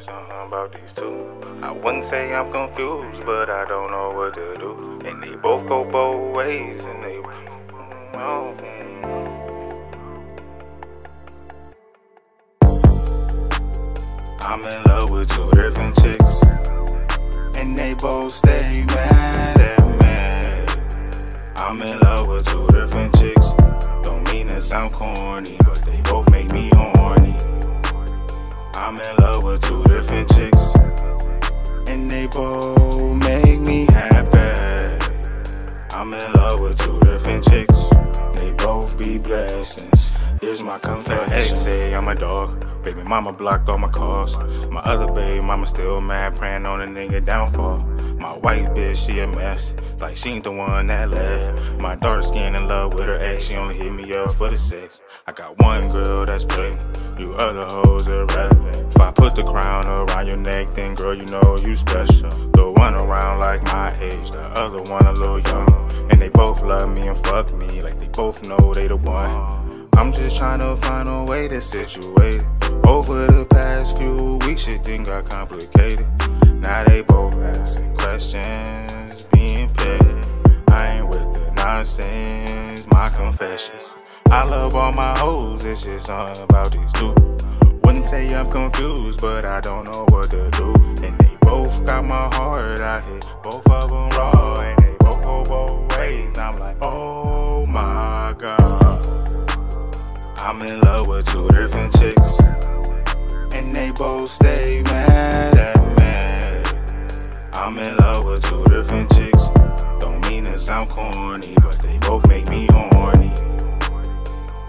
something about these two. I wouldn't say I'm confused, but I don't know what to do. And they both go both ways, and they. I'm in love with two different chicks, and they both stay mad at me. I'm in love with two different chicks. Don't mean to sound corny, different chicks, they both be blessings. Here's my confession. Hey, say I'm a dog. Baby mama blocked all my calls. My other baby mama still mad, praying on a nigga downfall. My white bitch, she a mess. Like she ain't the one that left. My dark skin in love with her ex, she only hit me up for the sex. I got one girl that's pregnant. You other hoes irrelevant. If I put the crown around your neck, then girl, you know you special. The one around like my age, the other one a little young. And they both love me and fuck me, like they both know they the one. I'm just trying to find a way to situate it. Over the past few weeks, shit think got complicated. Now they both asking questions, being petty. I ain't with the nonsense, my confessions. I love all my hoes, it's just something about these two. Wouldn't say I'm confused, but I don't know what to do. And they both got my heart, I hit both of them raw, and they both go both ways. I'm like, oh my god. I'm in love with two different chicks, and they both stay mad. I'm in love with two different chicks. Don't mean to sound corny, but they both make me horny.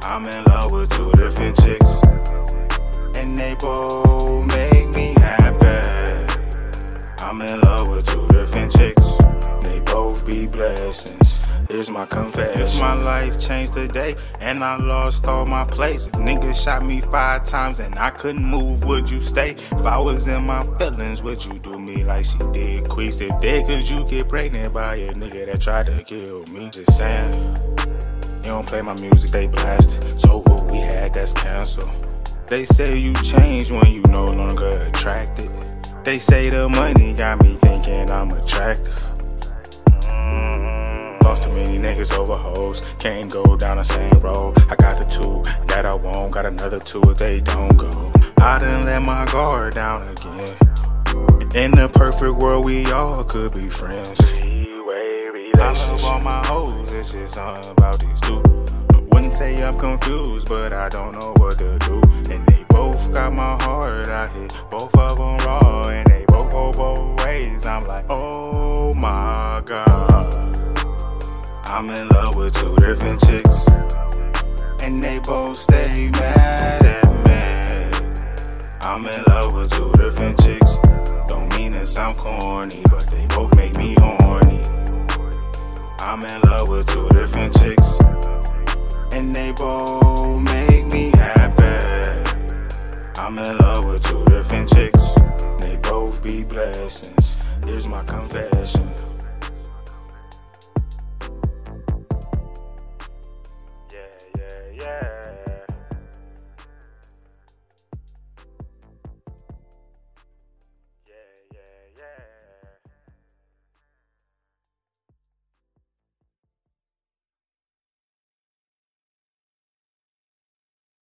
I'm in love with two different chicks, and they both make me happy. I'm in love with two different chicks, both be blessings. Here's my confession. If my life changed today and I lost all my place, if niggas shot me five times and I couldn't move, would you stay? If I was in my feelings, would you do me like she did? Queez dead, cause you get pregnant by a nigga that tried to kill me. Just saying, you don't play my music, they blast. So what we had, that's canceled. They say you change when you no longer attracted. They say the money got me thinking I'm attractive. Lost too many niggas over hoes. Can't go down the same road. I got the two that I want. Got another two if they don't go. I done let my guard down again. In the perfect world, we all could be friends. I love all my hoes. It's just something about these two. Wouldn't say I'm confused, but I don't know what to do. And they both got my heart. I hit both of them raw, and they both go both ways. I'm like, oh I'm in love with two different chicks, and they both stay mad at me. I'm in love with two different chicks. Don't mean to sound corny, but they both make me horny. I'm in love with two different chicks, and they both make me happy. I'm in love with two different chicks, they both be blessings. Here's my confession.